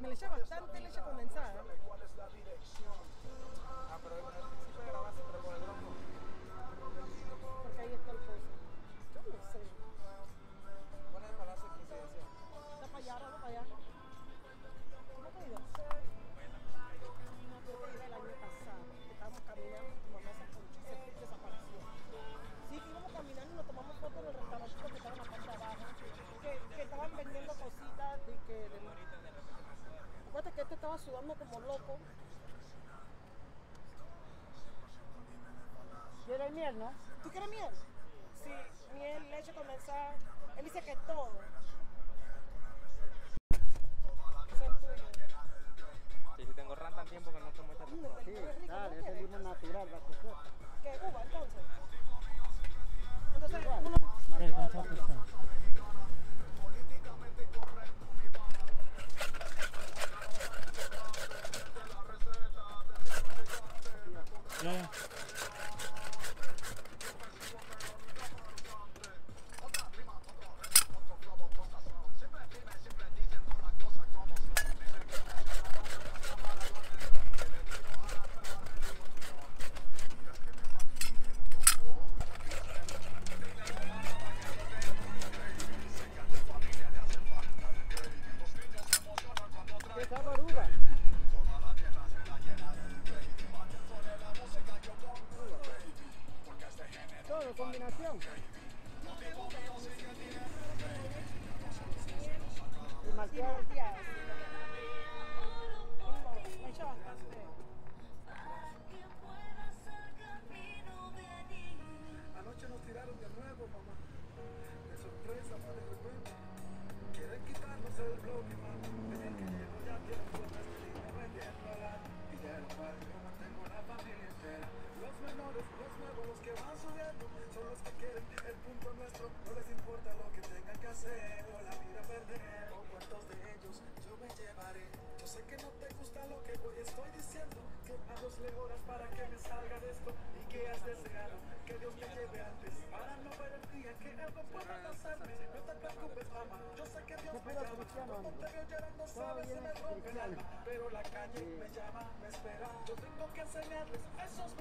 me le echa bastante leche condensada. estaba sudando como loco. ¿Quieres miel, no? ¿Tú quieres miel? Sí, miel, leche condensada. Él dice que todo. combinación. Y marcar. Sí, marcar. Me echa bastante. Pero la calle me llama, me espera. Yo tengo que enseñarles esos